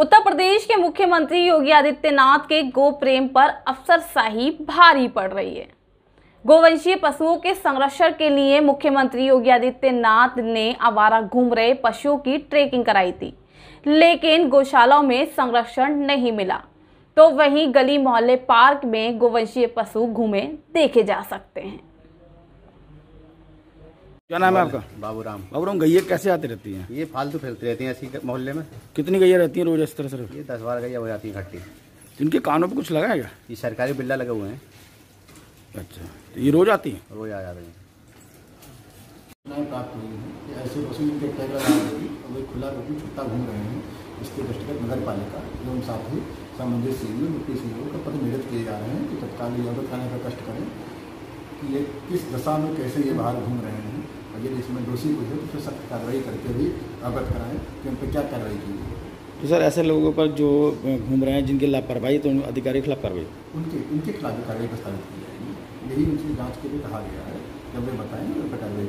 उत्तर प्रदेश के मुख्यमंत्री योगी आदित्यनाथ के गो प्रेम पर अफसरशाही भारी पड़ रही है। गोवंशीय पशुओं के संरक्षण के लिए मुख्यमंत्री योगी आदित्यनाथ ने आवारा घूम रहे पशुओं की ट्रेकिंग कराई थी, लेकिन गौशालाओं में संरक्षण नहीं मिला। तो वहीं गली मोहल्ले पार्क में गोवंशीय पशु घूमे देखे जा सकते हैं। क्या नाम है आपका? बाबूराम। बाबूराम गैया कैसे आती रहती हैं? ये फालतू फैलती रहती हैं ऐसी मोहल्ले में। कितनी गैया रहती हैं रोज इस तरह से? ये दस बारह गैया हो जाती हैं इकट्ठी। तो इनके कानों पे कुछ लगा है क्या? ये सरकारी बिल्ला लगे हुए हैं। अच्छा तो ये रोज आती हैं? रोज आ जाते हैं। हैं कि ऐसे पशु वे खुला छुट्टा घूम रहे हैं। इसके दृष्टिगत नगर पालिका एवं साथ ही संबंधित सीईओ डिप्टी सीईओ का पत्र निर्गत किए जा रहे हैं कि तत्काल ये अवगत कराने का कष्ट करें कि ये किस दशा में कैसे ये बाहर घूम रहे हैं। और यदि इसमें दोषी कुछ है तो फिर सख्त कार्रवाई करके भी अवगत कराएँ कि उन पर क्या कार्रवाई की गई। तो सर ऐसे लोगों पर जो घूम रहे हैं जिनकी लापरवाही तो उन अधिकारी के खिलाफ कार्रवाई उनके उनके खिलाफ कार्रवाई प्रस्तावित की जाएगी। यही उनकी जाँच के लिए कहा गया है। जब वे बताएँगे उन पर कार्रवाई